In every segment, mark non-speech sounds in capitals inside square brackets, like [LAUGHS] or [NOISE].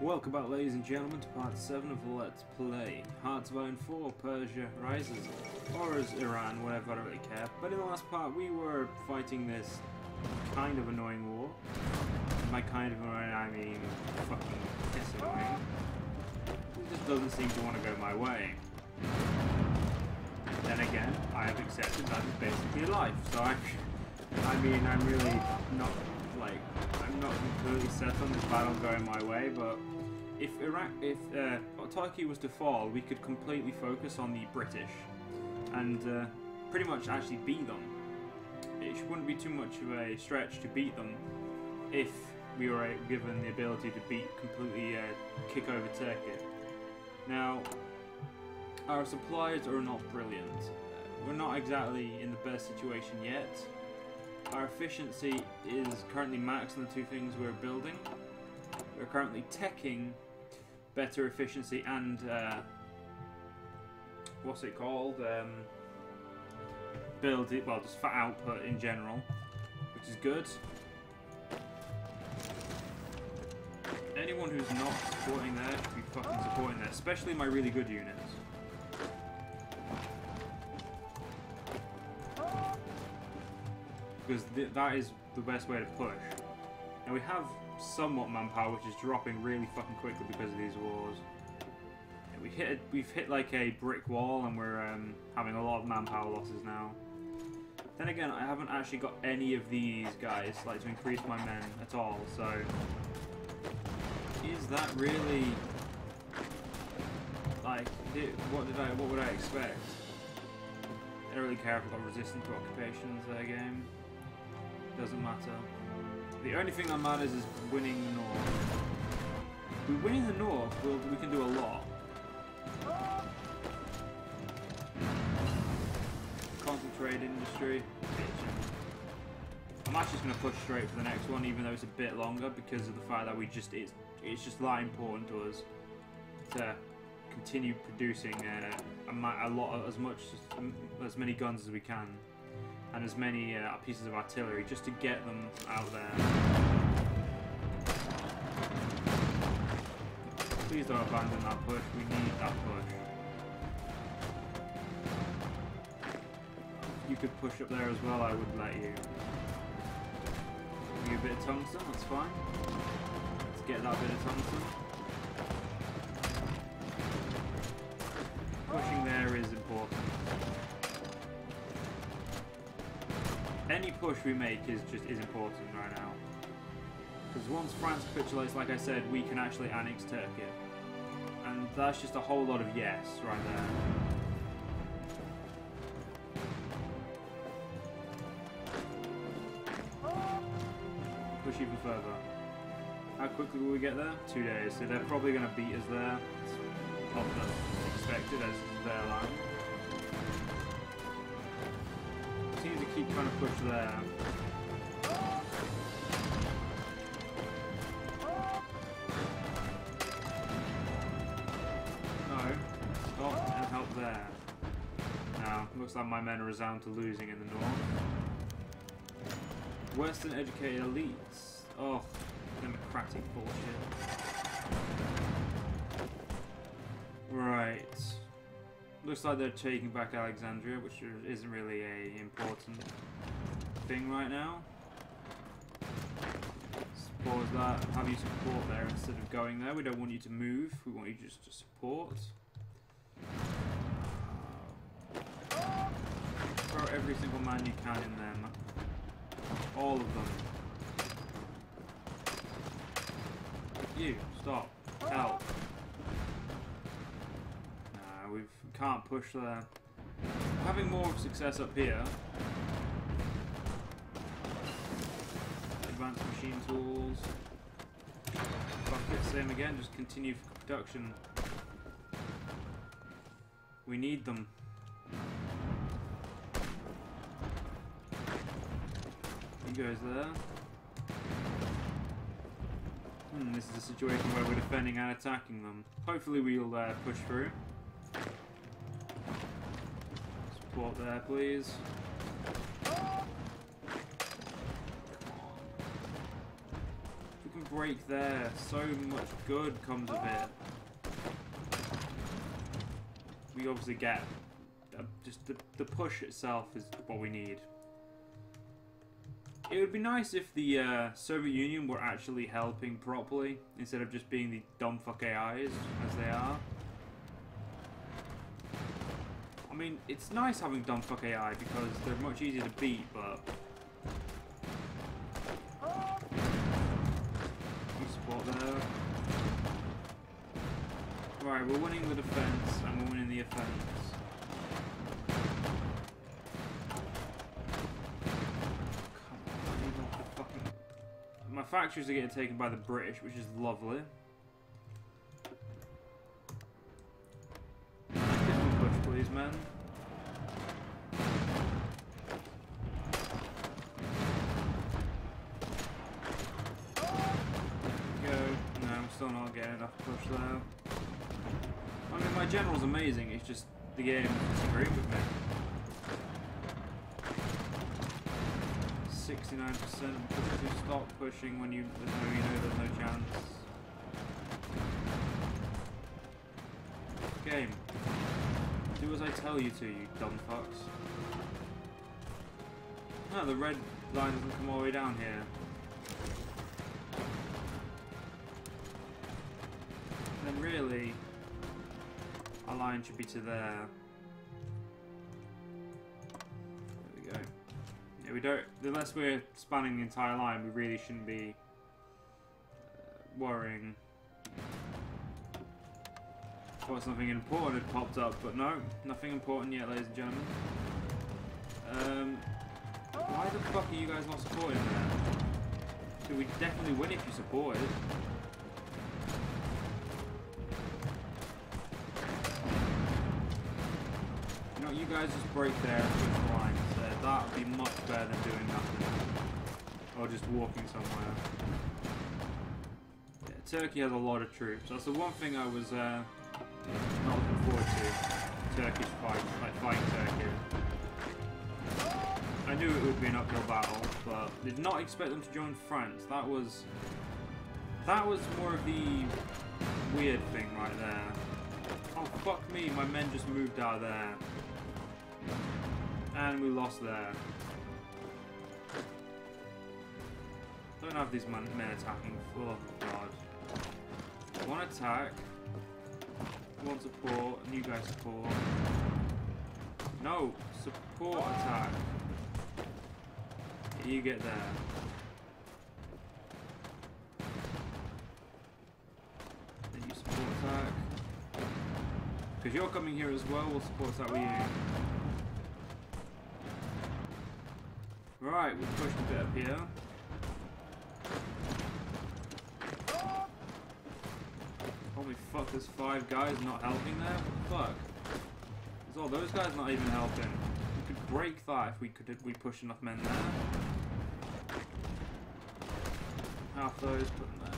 Welcome back ladies and gentlemen to part 7 of Let's Play Hearts of Iron 4 Persia Rises or as Iran, whatever, I don't really care. But in the last part we were fighting this kind of annoying war. By kind of annoying I mean fucking piss annoying. It just doesn't seem to want to go my way. Then again, I have accepted that it's basically life, so I, I mean I'm really not I'm not completely set on this battle going my way, but if Iraq, if uh, Turkey was to fall, we could completely focus on the British and uh, pretty much actually beat them. It wouldn't be too much of a stretch to beat them if we were given the ability to beat completely uh, kick over Turkey. Now, our supplies are not brilliant. We're not exactly in the best situation yet. Our efficiency is currently maxed on the two things we're building. We're currently teching better efficiency and uh, what's it called? Um, build it well, just fat output in general, which is good. Anyone who's not supporting there should be fucking supporting there, especially my really good units. Because th that is the best way to push. Now we have somewhat manpower, which is dropping really fucking quickly because of these wars. We hit, a, we've hit like a brick wall, and we're um, having a lot of manpower losses now. Then again, I haven't actually got any of these guys like to increase my men at all, so is that really like did, what did I what would I expect? I don't really care if I've got resistant to occupations their game. Doesn't matter. The only thing that matters is winning the North. If we win the North, we'll, we can do a lot. Concentrate industry. I'm actually just going to push straight for the next one, even though it's a bit longer, because of the fact that we just it's it's just that important to us to continue producing uh, a, a, lot, of, as much as many guns as we can and as many uh, pieces of artillery just to get them out there. Please don't abandon that push, we need that push. If you could push up there as well, I would let you. Give you a bit of tungsten, that's fine. Let's get that bit of tungsten. Pushing there is important. Any push we make is just is important right now. Because once France capitulates, like I said, we can actually annex Turkey. And that's just a whole lot of yes right there. Push even further. How quickly will we get there? Two days. So they're probably going to beat us there. It's expected as their line. Keep trying to push there. No. Stop and help there. Now, looks like my men are resound to losing in the north. Western educated elites. Oh, democratic bullshit. Right. Looks like they're taking back Alexandria, which isn't really a important thing right now. Suppose that. Have you support there instead of going there. We don't want you to move. We want you just to support. Uh, throw every single man you can in them. All of them. You, stop. Help we can't push there. Having more success up here. Advanced machine tools. Bucket, same again, just continue production. We need them. He goes there. Hmm, this is a situation where we're defending and attacking them. Hopefully we'll uh, push through support there, please. If we can break there. So much good comes of it. We obviously get uh, just the, the push itself is what we need. It would be nice if the uh, Soviet Union were actually helping properly instead of just being the dumb fuck AIs as they are. Mean, it's nice having dumb fuck AI because they're much easier to beat, but you support there. Right, we're winning the defense and we're winning the offense. My factories are getting taken by the British, which is lovely. Please, man. Go. No, I'm still not getting enough push though. I mean, my general's amazing. It's just the game is disagreeing with me. 69% push to stop pushing when you there's no you know there's no chance. Game. Tell you to, you dumb fucks. No, the red line doesn't come all the way down here. Then really, our line should be to there. There we go. Yeah, we don't. Unless we're spanning the entire line, we really shouldn't be uh, worrying. Thought something important had popped up, but no, nothing important yet, ladies and gentlemen. Um, why the fuck are you guys not supporting that? So we definitely win if you support. You know, you guys just break there line that would be much better than doing nothing. Or just walking somewhere. Yeah, Turkey has a lot of troops. That's the one thing I was uh, not looking forward to. Turkish fight, like fighting Turkey. I knew it would be an uphill battle, but did not expect them to join France. That was that was more of the weird thing right there. Oh fuck me, my men just moved out of there. And we lost there. Don't have these men, men attacking. Oh god. One attack. One support. And you guys support. No! Support attack. You get there. Then you support attack. Because you're coming here as well, we'll support attack with you. Right, we pushed a bit up here. Fuck, there's five guys not helping there? Fuck? Is all those guys not even helping? We could break that if we could if we push enough men there. Half those, but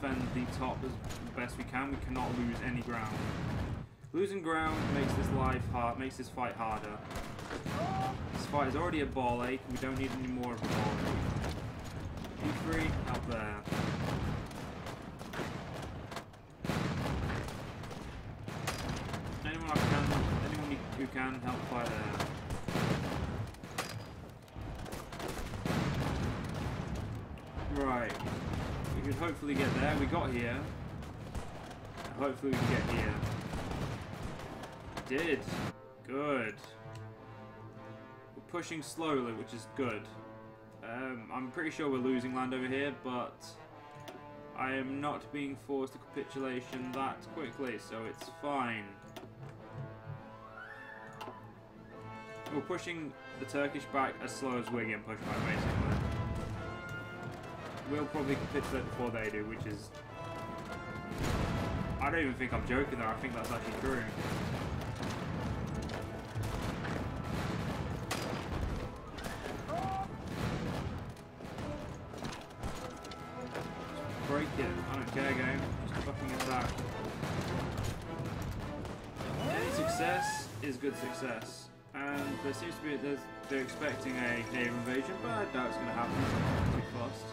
defend the top as best we can. We cannot lose any ground. Losing ground makes this life hard, makes this fight harder. This fight is already a ball ache, we don't need any more of a ball ache. P3, out there. Anyone I can, anyone who can help fight there. Right. We could hopefully get there. We got here. Hopefully we can get here. Did. Good We're pushing slowly, which is good. Um, I'm pretty sure we're losing land over here, but I am not being forced to capitulation that quickly, so it's fine. We're pushing the Turkish back as slow as we're getting pushed back, basically. We'll probably capitulate before they do, which is... I don't even think I'm joking there, I think that's actually true. Break it. I don't care, game. Just fucking attack. Any success is good success there seems to be they're expecting a Canadian invasion, but I doubt it's going to happen too fast.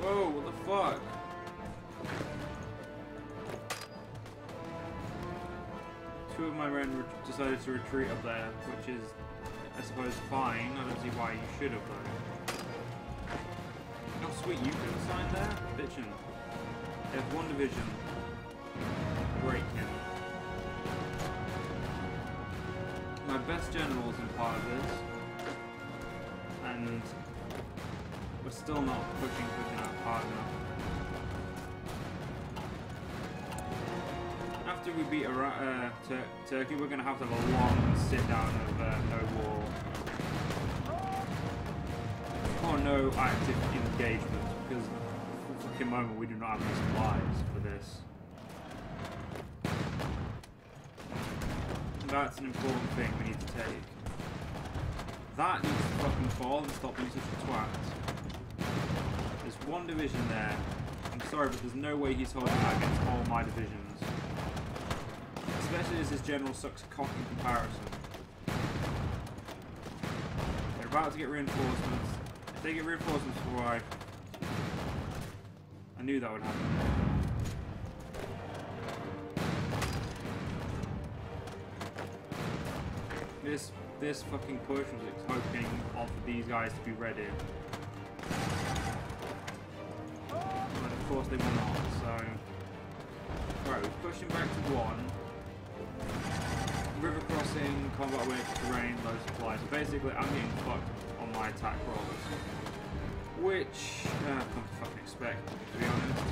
Whoa! What the fuck? Two of my men decided to retreat up there, which is, I suppose, fine. I don't see why you should have though. Not sweet, you could have signed there, bitchin'. They have one division. Him. My best general is in part of this. And we're still not pushing quick enough hard enough. After we beat uh, Tur Turkey, we're going to have to have a long sit down of uh, no war. Or no active engagement, because the moment we do not have any supplies for this. That's an important thing we need to take. That needs to fucking fall and stop being such a twat. There's one division there. I'm sorry, but there's no way he's holding that against all my divisions. Especially as his general sucks cock in comparison. They're about to get reinforcements. If they get reinforcements before I... I knew that would happen. This this fucking push was hoping of these guys to be ready. But of course they were not, so... Right, we're pushing back to one. River crossing, combat with terrain, low supplies. So basically I'm getting fucked on my attack rolls. Which, uh, expect, to be honest.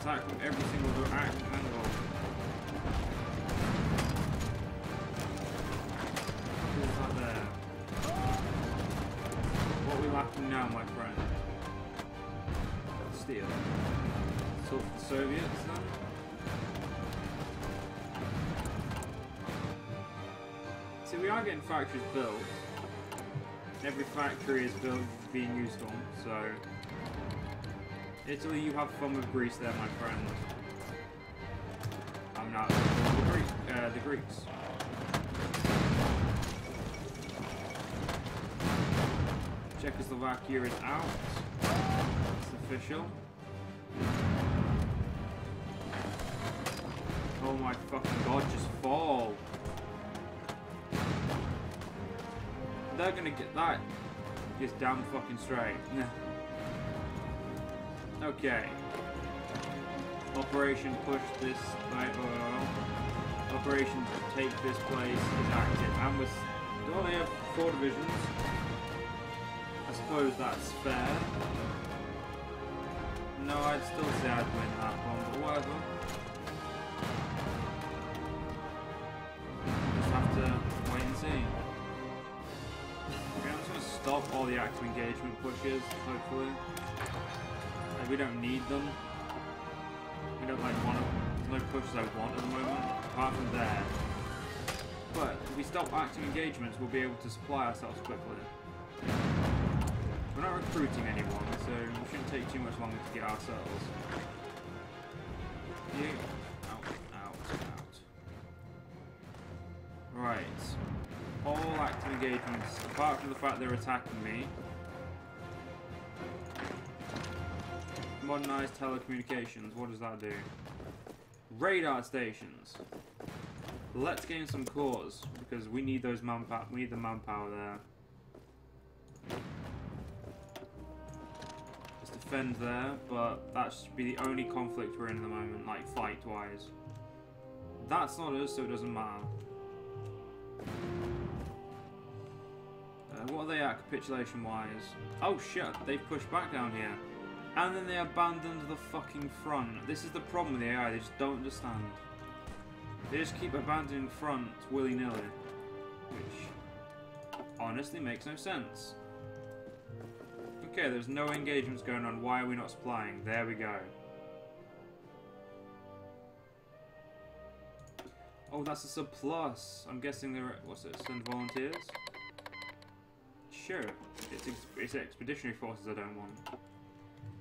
attack from every single angle. Who's that there? What are we lacking now, my friend? Steel. So the Soviets? We are getting factories built. Every factory is built being used on, so Italy, you have fun with Greece there, my friend. I'm not. The, Greek, uh, the Greeks. Czechoslovakia is out. It's official. Oh my fucking god, just fall. They're gonna get that. Just damn fucking straight. [LAUGHS] Okay. Operation push this uh, Operation take this place is active. And we only have four divisions. I suppose that's fair. No, I'd still say I'd win that one, but whatever. Stop all the active engagement pushes, hopefully. Like, we don't need them. We don't like want them. There's no pushes I want at the moment, apart from there. But if we stop active engagements, we'll be able to supply ourselves quickly. We're not recruiting anyone, so we shouldn't take too much longer to get ourselves. You apart from the fact they're attacking me, Modernized telecommunications. What does that do? Radar stations. Let's gain some cores because we need those manpower. We need the manpower there. Just defend there, but that should be the only conflict we're in at the moment, like fight-wise. That's not us, so it doesn't matter. Uh, what are they at capitulation-wise? Oh shit, they've pushed back down here. And then they abandoned the fucking front. This is the problem with the AI, they just don't understand. They just keep abandoning front willy-nilly. Which honestly makes no sense. Okay, there's no engagements going on. Why are we not supplying? There we go. Oh, that's a surplus. I'm guessing they're... What's it? Send volunteers? Sure. It's, ex it's expeditionary forces I don't want.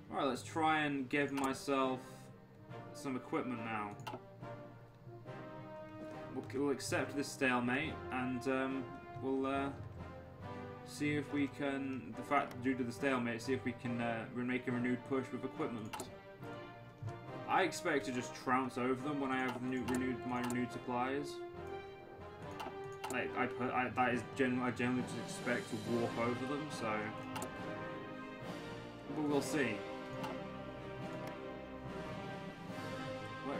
Alright, let's try and give myself some equipment now. we'll, we'll accept this stalemate and um, we'll uh, see if we can, the fact due to the stalemate, see if we can uh, make a renewed push with equipment. I expect to just trounce over them when I have new, renewed my renewed supplies. Like I I, that is generally I generally just expect to walk over them. So, but we'll see.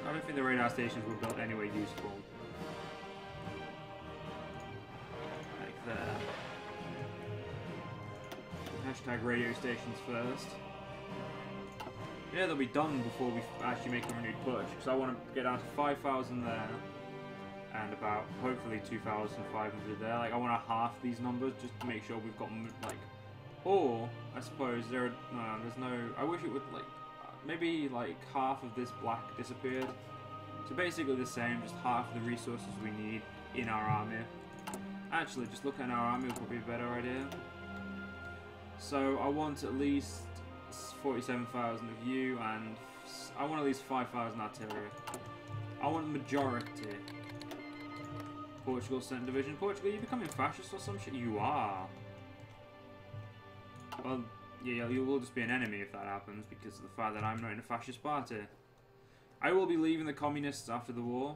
I don't think the radar stations were built anyway useful. Like there. Hashtag radio stations first. Yeah, they'll be done before we actually make a renewed push, because I want to get down to 5,000 there, and about, hopefully, 2,500 there. Like, I want to half these numbers, just to make sure we've got, like, or, I suppose, there are, there's no, I wish it would, like, maybe, like, half of this black disappeared. So basically the same, just half the resources we need in our army. Actually, just looking at our army would probably be a better idea. So I want at least 47,000 of you, and I want at least 5,000 artillery. I want majority. Portugal sent division. Portugal, you becoming fascist or some shit? You are. Well, yeah, you will just be an enemy if that happens because of the fact that I'm not in a fascist party. I will be leaving the communists after the war.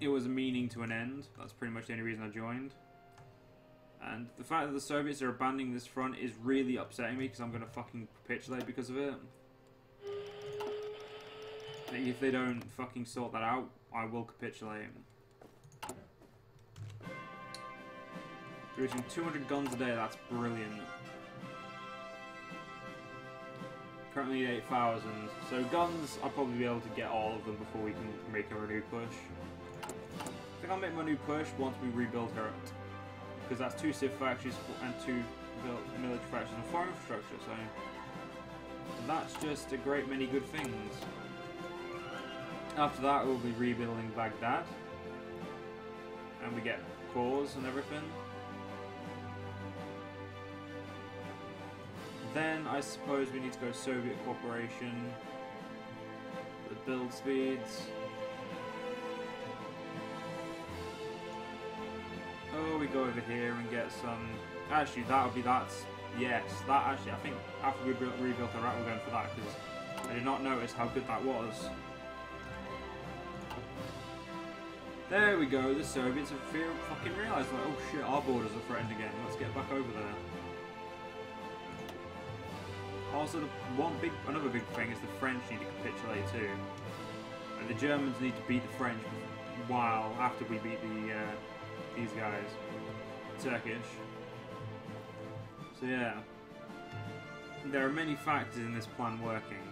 It was a meaning to an end. That's pretty much the only reason I joined. And the fact that the Soviets are abandoning this front is really upsetting me because I'm going to fucking capitulate because of it. If they don't fucking sort that out, I will capitulate. Producing 200 guns a day, that's brilliant. Currently 8,000. So guns, I'll probably be able to get all of them before we can make a new push. I think I'll make my new push once we rebuild her because that's two civ factories and two military factories and farm infrastructure, so that's just a great many good things. After that, we'll be rebuilding Baghdad, and we get cores and everything. Then I suppose we need to go Soviet cooperation, the build speeds. Oh, we go over here and get some... Actually, that'll be that. Yes, that actually, I think after we built, rebuilt, rebuilt Iraq, we're going for that because I did not notice how good that was. There we go, the Soviets have fucking realised, like, oh shit, our borders are threatened again, let's get back over there. Also, the one big, another big thing is the French need to capitulate too. And the Germans need to beat the French while, after we beat the, uh, these guys. Turkish. So yeah. There are many factors in this plan working.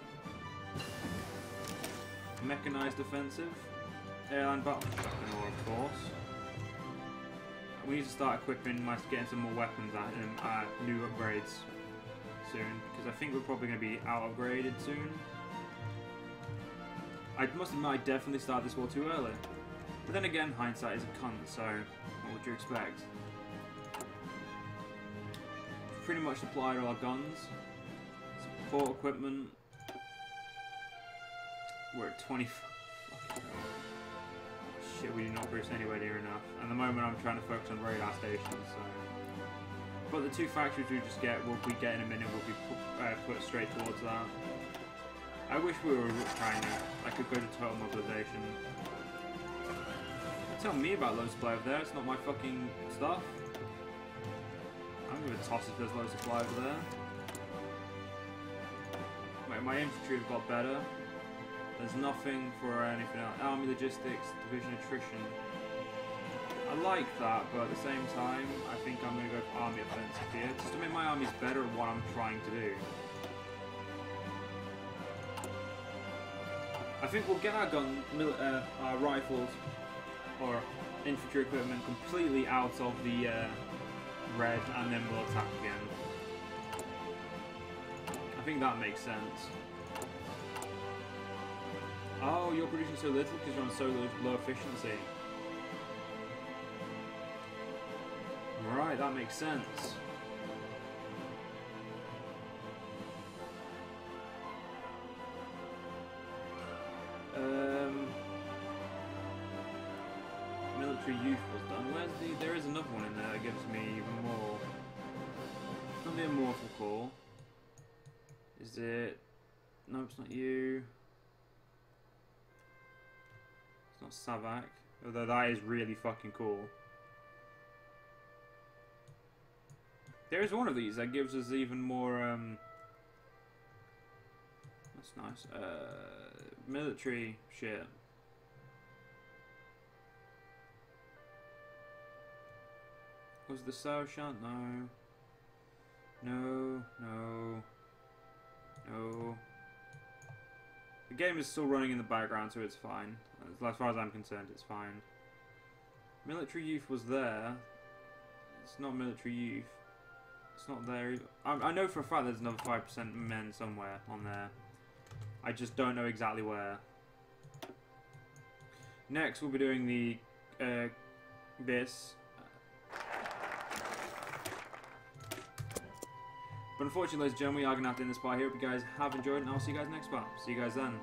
Mechanized offensive. Airline battle of course. We need to start equipping, getting some more weapons and uh, new upgrades soon, because I think we're probably going to be out upgraded soon. I must admit, I definitely started this war too early. But then again, hindsight is a cunt, so what would you expect? Pretty much supplied all our guns. Support equipment. We're at 20. Shit, we do not produce anywhere near enough. At the moment, I'm trying to focus on radar stations, so. But the two factories we just get, will be get in a minute, will be put, uh, put straight towards that. I wish we were China. I could go to total mobilization. Tell me about low supply over there, it's not my fucking stuff. I'm gonna toss if there's low supply over there. Wait, my infantry have got better. There's nothing for anything else. Army logistics, division attrition. I like that, but at the same time, I think I'm gonna go for army offensive here, just to make my armies better at what I'm trying to do. I think we'll get our gun, uh, our rifles or infantry equipment completely out of the uh, red and then we'll attack again. I think that makes sense. Oh, you're producing so little because you're on so low efficiency. Right, that makes sense. Um, military youth was done. Where's the? There is another one in there that gives me even more. Not the immortal call. Is it? No, it's not you. It's not Savak. Although that is really fucking cool. There is one of these that gives us even more. Um, that's nice. Uh, military shit. Was the South Shant? No. No, no, no. The game is still running in the background, so it's fine. As far as I'm concerned, it's fine. Military youth was there. It's not military youth. It's not there. I, I know for a fact there's another 5% men somewhere on there. I just don't know exactly where. Next, we'll be doing the uh, this. But unfortunately, ladies and gentlemen, we are going to have to end this part here. Hope you guys have enjoyed, and I'll see you guys next part. See you guys then.